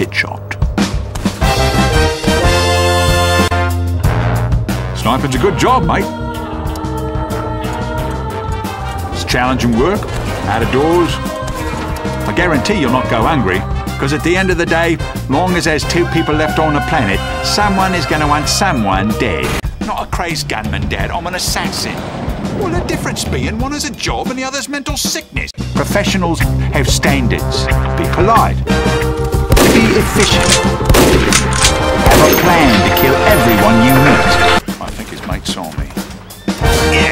hit shot. A good job, mate. It's challenging work, out of doors. I guarantee you'll not go hungry, because at the end of the day, long as there's two people left on the planet, someone is going to want someone dead. Not a crazed gunman, Dad. I'm an assassin. Well, the difference being one has a job and the other's mental sickness. Professionals have standards. Be polite efficient. Have a plan to kill everyone you meet. I think his mate saw me. Yeah.